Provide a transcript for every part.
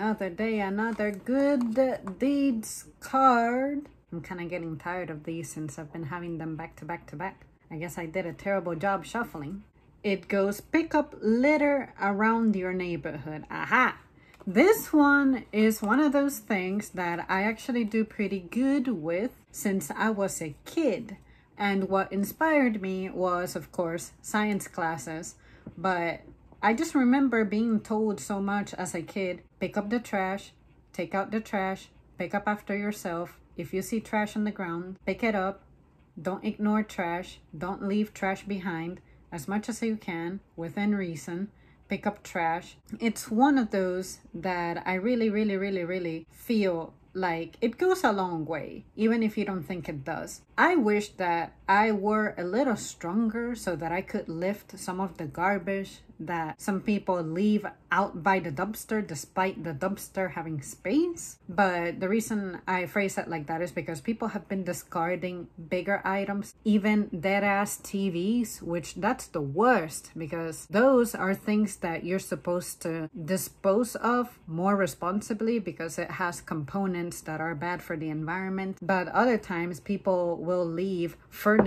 Another day, another good deeds card. I'm kind of getting tired of these since I've been having them back to back to back. I guess I did a terrible job shuffling. It goes pick up litter around your neighborhood. Aha! This one is one of those things that I actually do pretty good with since I was a kid. And what inspired me was, of course, science classes. But I just remember being told so much as a kid pick up the trash, take out the trash, pick up after yourself. If you see trash on the ground, pick it up. Don't ignore trash. Don't leave trash behind as much as you can within reason pick up trash. It's one of those that I really, really, really, really feel like it goes a long way, even if you don't think it does. I wish that I were a little stronger so that I could lift some of the garbage that some people leave out by the dumpster despite the dumpster having space. But the reason I phrase it like that is because people have been discarding bigger items, even dead ass TVs, which that's the worst because those are things that you're supposed to dispose of more responsibly because it has components that are bad for the environment. But other times people will leave furniture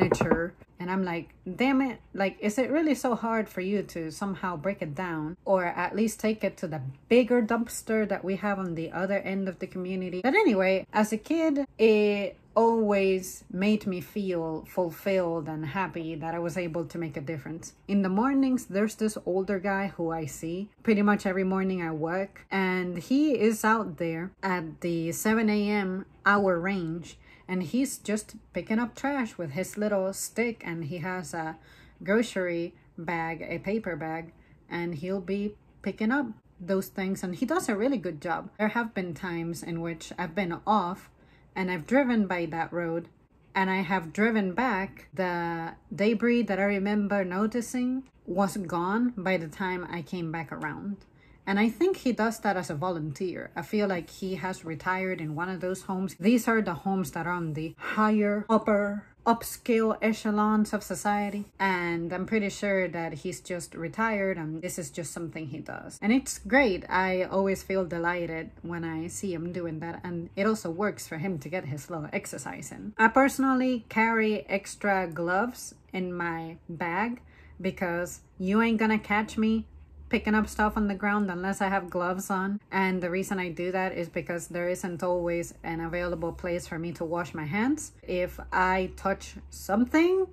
and I'm like, damn it, like, is it really so hard for you to somehow break it down or at least take it to the bigger dumpster that we have on the other end of the community? But anyway, as a kid, it always made me feel fulfilled and happy that I was able to make a difference. In the mornings, there's this older guy who I see pretty much every morning I work, and he is out there at the 7 a.m. hour range and he's just picking up trash with his little stick and he has a grocery bag a paper bag and he'll be picking up those things. And he does a really good job. There have been times in which i've been off and i've driven by that road and i have driven back. The debris that i remember noticing was gone by the time i came back around and I think he does that as a volunteer. I feel like he has retired in one of those homes. These are the homes that are on the higher, upper, upscale echelons of society. And I'm pretty sure that he's just retired and this is just something he does. And it's great. I always feel delighted when I see him doing that. And it also works for him to get his little exercise in. I personally carry extra gloves in my bag because you ain't gonna catch me picking up stuff on the ground unless I have gloves on. And the reason I do that is because there isn't always an available place for me to wash my hands. If I touch something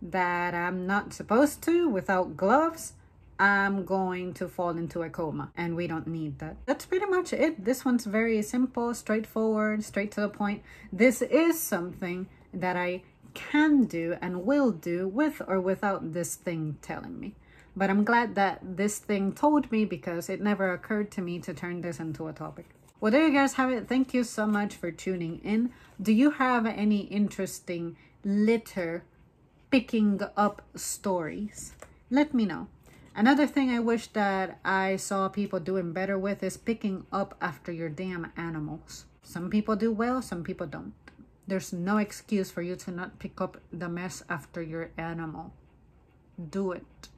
that I'm not supposed to without gloves, I'm going to fall into a coma and we don't need that. That's pretty much it. This one's very simple, straightforward, straight to the point. This is something that I can do and will do with or without this thing telling me. But I'm glad that this thing told me because it never occurred to me to turn this into a topic. Well, there you guys have it. Thank you so much for tuning in. Do you have any interesting litter picking up stories? Let me know. Another thing I wish that I saw people doing better with is picking up after your damn animals. Some people do well, some people don't. There's no excuse for you to not pick up the mess after your animal. Do it.